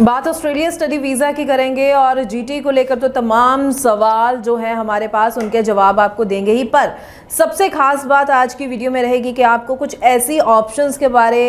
बात Australia study visa की करेंगे और जीटी को लेकर तो तमाम सवाल जो है हमारे पास, उनके जवाब आपको देंगे ही। पर सबसे खास बात आज की वीडियो में रहेगी कि आपको कुछ ऐसी ऑप्शंस के बारे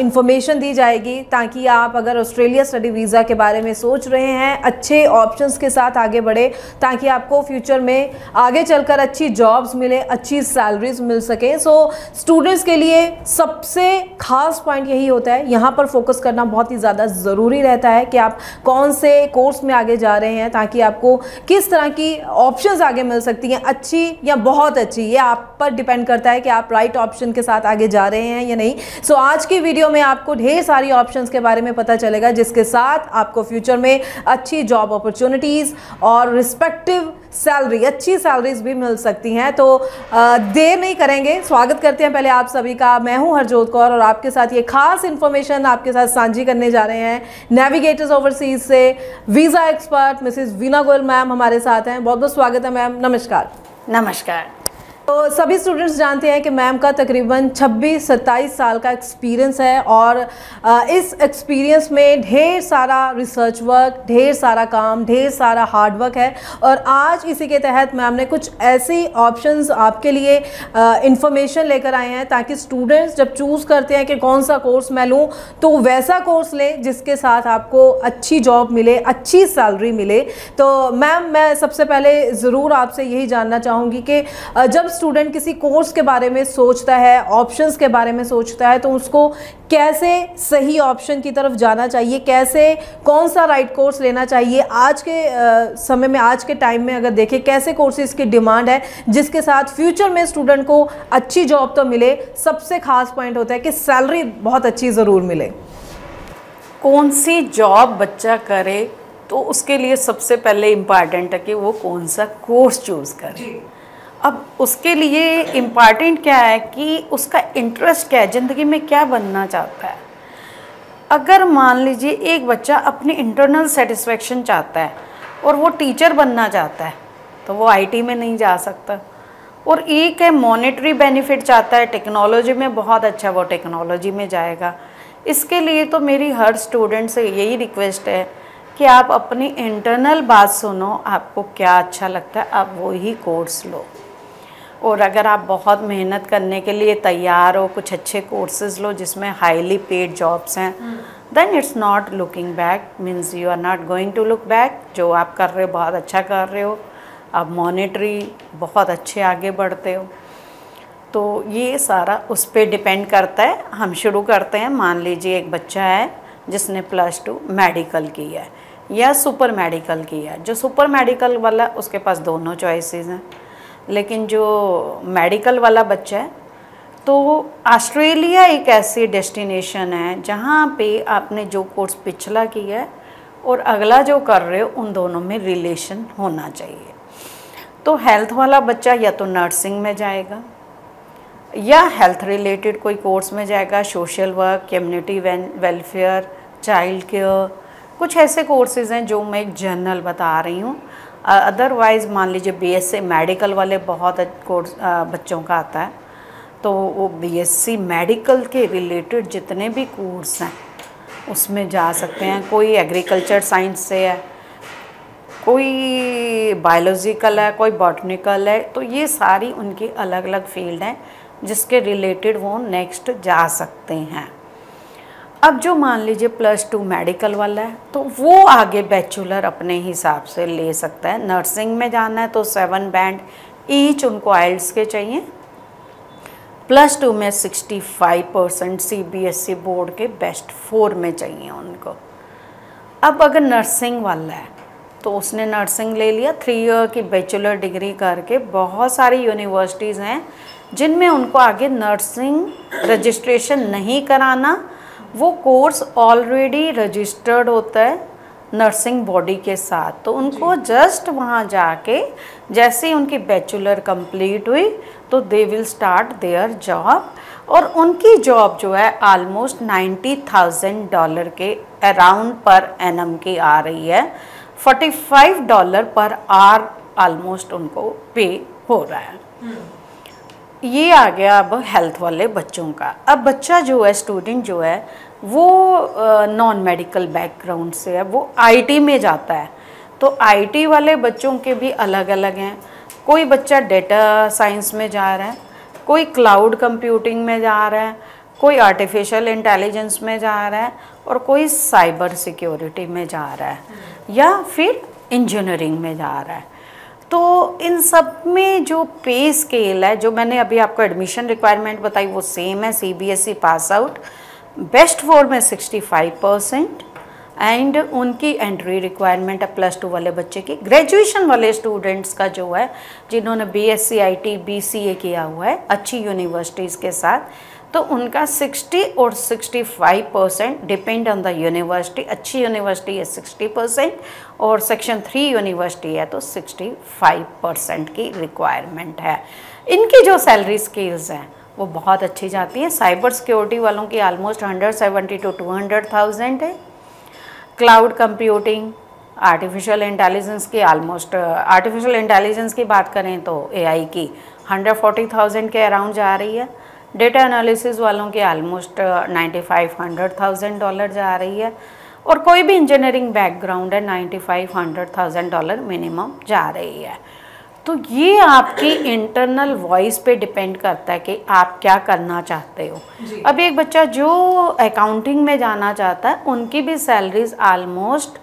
इंफॉर्मेशन दी जाएगी ताकि आप अगर ऑस्ट्रेलिया स्टडी वीज़ा के बारे में सोच रहे हैं, अच्छे ऑप्शंस के साथ आगे बढ़े ताकि आपको फ्यूचर में आगे चलकर अच्छी जॉब्स मिले, अच्छी सैलरीज मिल सके। सो स्टूडेंट्स के लिए सबसे खास पॉइंट यही होता है। यहाँ पर फोकस करना बहुत ही ज़्यादा ज़रूरी ज़रूरी रहता है कि आप कौन से कोर्स में आगे जा रहे हैं ताकि आपको किस तरह की ऑप्शंस आगे मिल सकती हैं अच्छी या बहुत अच्छी ये आप पर डिपेंड करता है कि आप राइट ऑप्शन के साथ आगे जा रहे हैं या नहीं। सो so, आज की वीडियो में आपको ढेर सारी ऑप्शन के बारे में पता चलेगा जिसके साथ आपको फ्यूचर में अच्छी जॉब अपॉर्चुनिटीज़ और रिस्पेक्टिव सैलरी, अच्छी सैलरीज भी मिल सकती हैं। तो देर नहीं करेंगे। स्वागत करते हैं पहले आप सभी का। मैं हूँ हरजोत कौर और आपके साथ ये खास इन्फॉर्मेशन आपके साथ साझी करने जा रहे हैं नेविगेटर्स ओवरसीज से visa expert Mrs Veena Goyal ma'am हमारे साथ हैं। बहुत बहुत स्वागत है मैम नमस्कार। नमस्कार। तो सभी स्टूडेंट्स जानते हैं कि मैम का तकरीबन 26-27 साल का एक्सपीरियंस है और इस एक्सपीरियंस में ढेर सारा रिसर्च वर्क ढेर सारा काम, ढेर सारा हार्ड वर्क है और आज इसी के तहत मैम ने कुछ ऐसी ऑप्शंस आपके लिए इंफॉर्मेशन लेकर आए हैं ताकि स्टूडेंट्स जब चूज़ करते हैं कि कौन सा कोर्स मैं लूँ तो वैसा कोर्स लें जिसके साथ आपको अच्छी जॉब मिले, अच्छी सैलरी मिले। तो मैम मैं सबसे पहले ज़रूर आपसे यही जानना चाहूँगी कि जब स्टूडेंट किसी कोर्स के बारे में सोचता है ऑप्शंस के बारे में सोचता है तो उसको कैसे सही ऑप्शन की तरफ़ जाना चाहिए कैसे कौन सा राइट right कोर्स लेना चाहिए आज के आ, समय में आज के टाइम में अगर देखें कैसे कोर्सेज की डिमांड है जिसके साथ फ्यूचर में स्टूडेंट को अच्छी जॉब तो मिले सबसे खास पॉइंट होता है कि सैलरी बहुत अच्छी ज़रूर मिले। कौन सी जॉब बच्चा करे तो उसके लिए सबसे पहले इंपॉर्टेंट है कि वो कौन सा कोर्स चूज़ करे। अब उसके लिए इंपॉर्टेंट क्या है कि उसका इंटरेस्ट क्या है? ज़िंदगी में क्या बनना चाहता है? अगर मान लीजिए एक बच्चा अपनी इंटरनल सेटिस्फेक्शन चाहता है और वो टीचर बनना चाहता है तो वो आईटी में नहीं जा सकता। और एक है मॉनेटरी बेनिफिट चाहता है टेक्नोलॉजी में बहुत अच्छा वो टेक्नोलॉजी में जाएगा। इसके लिए तो मेरी हर स्टूडेंट से यही रिक्वेस्ट है कि आप अपनी इंटरनल बात सुनो, आपको क्या अच्छा लगता है, आप वही कोर्स लो। और अगर आप बहुत मेहनत करने के लिए तैयार हो कुछ अच्छे कोर्सेज लो जिसमें हाईली पेड जॉब्स हैं then it's not looking back means you are not going to look back जो आप कर रहे हो बहुत अच्छा कर रहे हो। आप मॉनिटरी बहुत अच्छे आगे बढ़ते हो। तो ये सारा उस पर डिपेंड करता है। हम शुरू करते हैं। मान लीजिए एक बच्चा है जिसने प्लस टू मेडिकल किया है या सुपर मेडिकल किया है। जो सुपर मेडिकल वाला उसके पास दोनों चॉइसेस हैं। लेकिन जो मेडिकल वाला बच्चा है तो ऑस्ट्रेलिया एक ऐसी डेस्टिनेशन है जहाँ पे आपने जो कोर्स पिछला किया है और अगला जो कर रहे हो, उन दोनों में रिलेशन होना चाहिए। तो हेल्थ वाला बच्चा या तो नर्सिंग में जाएगा, या हेल्थ रिलेटेड कोई कोर्स में जाएगा social work community welfare child care कुछ ऐसे कोर्सेज़ हैं जो मैं एक जनरल बता रही हूँ। अदरवाइज़ मान लीजिए बीएससी मेडिकल वाले बहुत कोर्स बच्चों का आता है तो वो बीएससी मेडिकल के रिलेटेड जितने भी कोर्स हैं, उसमें जा सकते हैं। कोई एग्रीकल्चर साइंस से है, कोई बायोलॉजिकल है, कोई बॉटनिकल है तो ये सारी उनकी अलग अलग फ़ील्ड हैं, जिसके रिलेटेड वो नेक्स्ट जा सकते हैं। अब जो मान लीजिए प्लस टू मेडिकल वाला है तो वो आगे बैचलर अपने हिसाब से ले सकता है। नर्सिंग में जाना है तो सेवन बैंड ईच उनको आइल्स के चाहिए। प्लस टू में sixty five percent C B S E board के बेस्ट फोर में चाहिए उनको। अब अगर नर्सिंग वाला है तो उसने नर्सिंग ले लिया। थ्री ईयर की बैचलर डिग्री करके बहुत सारी यूनिवर्सिटीज़ हैं, जिनमें उनको आगे नर्सिंग रजिस्ट्रेशन नहीं कराना वो कोर्स ऑलरेडी रजिस्टर्ड होता है नर्सिंग बॉडी के साथ। तो उनको जस्ट वहाँ जाके जैसे ही उनकी बैचलर कंप्लीट हुई तो they will start their job और उनकी जॉब जो है आलमोस्ट नाइन्टी थाउज़ेंड डॉलर के अराउंड पर एनम की आ रही है। Forty five dollar per hour almost उनको पे हो रहा है। हम्म। ये आ गया अब हेल्थ वाले बच्चों का। अब बच्चा जो है स्टूडेंट जो है, वो नॉन मेडिकल बैकग्राउंड से है, वो आईटी में जाता है। तो आईटी वाले बच्चों के भी अलग अलग हैं। कोई बच्चा डेटा साइंस में जा रहा है, कोई क्लाउड कंप्यूटिंग में जा रहा है, कोई आर्टिफिशियल इंटेलिजेंस में जा रहा है और कोई साइबर सिक्योरिटी में जा रहा है, या फिर इंजीनियरिंग में जा रहा है। तो इन सब में जो पे स्केल है, जो मैंने अभी आपको एडमिशन रिक्वायरमेंट बताई, वो सेम है CBSE pass out best four में 65 परसेंट एंड उनकी एंट्री रिक्वायरमेंट है प्लस टू वाले बच्चे की. ग्रेजुएशन वाले स्टूडेंट्स का जो है, जिन्होंने B S C I T B C A किया हुआ है, अच्छी यूनिवर्सिटीज़ के साथ तो उनका 60 और 65 percent depend on the university अच्छी यूनिवर्सिटी है 60 परसेंट और सेक्शन थ्री यूनिवर्सिटी है तो 65 परसेंट की रिक्वायरमेंट है। इनकी जो सैलरी स्केल्स हैं, वो बहुत अच्छी जाती है। साइबर सिक्योरिटी वालों की almost 170 to two hundred thousand है। क्लाउड कंप्यूटिंग आर्टिफिशियल इंटेलिजेंस की ऑलमोस्ट आर्टिफिशियल इंटेलिजेंस की बात करें तो एआई की हंड्रेड फोर्टी थाउज़ेंड के अराउंड जा रही है। डेटा एनालिसिस वालों की almost ninety five hundred thousand dollar जा रही है। और कोई भी इंजीनियरिंग बैकग्राउंड है ninety five hundred thousand dollar minimum जा रही है। तो ये आपकी इंटरनल वॉइस पे डिपेंड करता है कि आप क्या करना चाहते हो। अब एक बच्चा जो अकाउंटिंग में जाना चाहता है उनकी भी salaries almost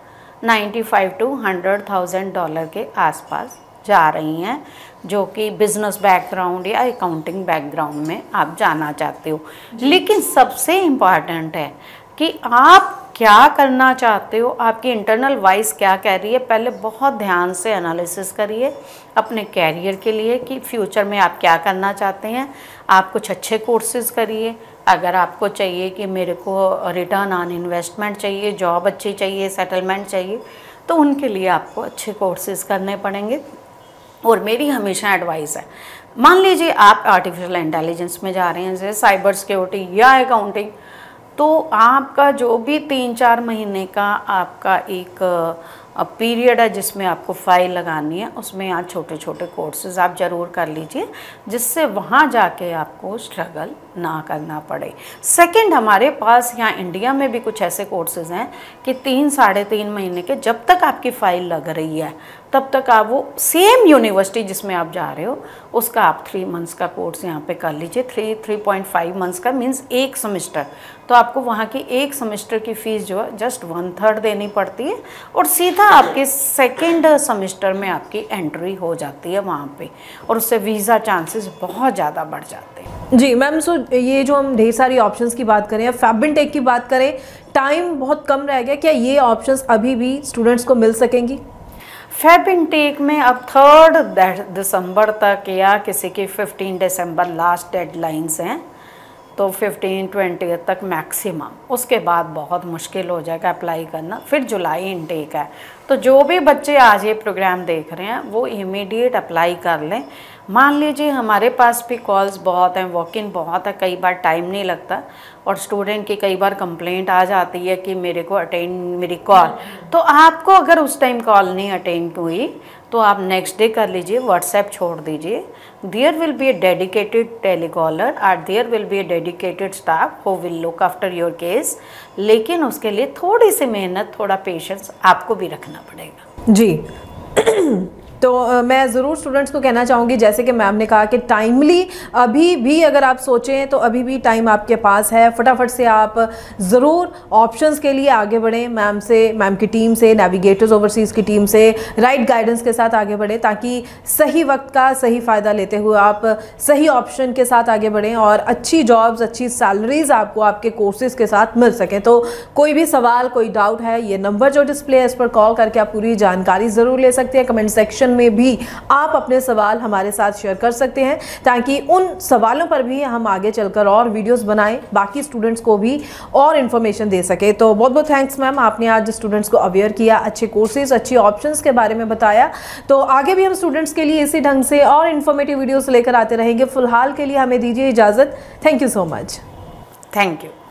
95 to hundred thousand dollar के आसपास जा रही हैं जो कि बिज़नेस बैकग्राउंड या अकाउंटिंग बैकग्राउंड में आप जाना चाहते हो। लेकिन सबसे इंपॉर्टेंट है कि आप क्या करना चाहते हो आपकी इंटरनल वॉइस क्या कह रही है पहले बहुत ध्यान से एनालिसिस करिए अपने कैरियर के लिए कि फ्यूचर में आप क्या करना चाहते हैं। आप कुछ अच्छे कोर्सेज करिए अगर आपको चाहिए कि मेरे को रिटर्न ऑन इन्वेस्टमेंट चाहिए जॉब अच्छी चाहिए सेटलमेंट चाहिए तो उनके लिए आपको अच्छे कोर्सेज करने पड़ेंगे। और मेरी हमेशा एडवाइस है। मान लीजिए आप आर्टिफिशियल इंटेलिजेंस में जा रहे हैं, जैसे साइबर सिक्योरिटी या अकाउंटिंग तो आपका जो भी तीन चार महीने का आपका एक पीरियड है जिसमें आपको फ़ाइल लगानी है, उसमें यहाँ छोटे छोटे कोर्सेज आप ज़रूर कर लीजिए, जिससे वहाँ जाके आपको स्ट्रगल ना करना पड़े। सेकंड हमारे पास यहाँ इंडिया में भी कुछ ऐसे कोर्सेज हैं कि तीन, साढ़े तीन महीने के जब तक आपकी फ़ाइल लग रही है तब तक आप वो सेम यूनिवर्सिटी जिसमें आप जा रहे हो, उसका आप थ्री मंथ्स का कोर्स यहाँ पे कर लीजिए। Three three point five months का मीन्स एक सेमेस्टर तो आपको वहाँ की एक सेमेस्टर की फ़ीस जो है जस्ट वन थर्ड देनी पड़ती है और सीधा आपके सेकेंड सेमेस्टर में आपकी एंट्री हो जाती है वहाँ पे और उससे वीज़ा चांसेस बहुत ज़्यादा बढ़ जाते हैं। जी मैम सो ये जो हम ढेर सारी ऑप्शंस की बात करें या फैबिन टेक की बात करें टाइम बहुत कम रह गया। क्या ये ऑप्शंस अभी भी स्टूडेंट्स को मिल सकेंगी? फेब इनटेक में अब थर्ड दिसंबर तक या किसी की फिफ्टीन दिसंबर लास्ट डेडलाइंस हैं। तो फिफ्टीन ट्वेंटी तक मैक्सिमम उसके बाद बहुत मुश्किल हो जाएगा अप्लाई करना। फिर जुलाई इनटेक है। तो जो भी बच्चे आज ये प्रोग्राम देख रहे हैं, वो इमीडिएट अप्लाई कर लें। मान लीजिए हमारे पास भी कॉल्स बहुत हैं वॉक इन बहुत है, कई बार टाइम नहीं लगता और स्टूडेंट की कई बार कंप्लेंट आ जाती है कि मेरे को अटेंड मेरी कॉल तो आपको अगर उस टाइम कॉल नहीं अटेंड हुई तो आप नेक्स्ट डे कर लीजिए व्हाट्सएप छोड़ दीजिए। There will be a dedicated telecaller or there will be a dedicated staff who will look after your case लेकिन उसके लिए थोड़ी सी मेहनत, थोड़ा पेशेंस आपको भी रखना पड़ेगा। जी। तो मैं ज़रूर स्टूडेंट्स को कहना चाहूँगी, जैसे कि मैम ने कहा कि टाइमली अभी भी अगर आप सोचें तो अभी भी टाइम आपके पास है। फटाफट से आप ज़रूर ऑप्शंस के लिए आगे बढ़ें मैम से मैम की टीम से नेविगेटर्स ओवरसीज़ की टीम से राइट गाइडेंस के साथ आगे बढ़ें, ताकि सही वक्त का सही फ़ायदा लेते हुए आप सही ऑप्शन के साथ आगे बढ़ें और अच्छी जॉब्स अच्छी सैलरीज आपको आपके कोर्सेज़ के साथ मिल सकें। तो कोई भी सवाल, कोई डाउट है, ये नंबर जो डिस्प्ले है, इस पर कॉल करके आप पूरी जानकारी ज़रूर ले सकते हैं। कमेंट सेक्शन में भी आप अपने सवाल हमारे साथ शेयर कर सकते हैं ताकि उन सवालों पर भी हम आगे चलकर और वीडियोस बनाएँ, बाकी स्टूडेंट्स को भी और इन्फॉर्मेशन दे सके। तो बहुत बहुत थैंक्स मैम आपने आज स्टूडेंट्स को अवेयर किया, अच्छे कोर्सेज अच्छी ऑप्शंस के बारे में बताया। तो आगे भी हम स्टूडेंट्स के लिए इसी ढंग से और इन्फॉर्मेटिव वीडियोस लेकर आते रहेंगे। फ़िलहाल के लिए हमें दीजिए इजाज़त। Thank you so much thank you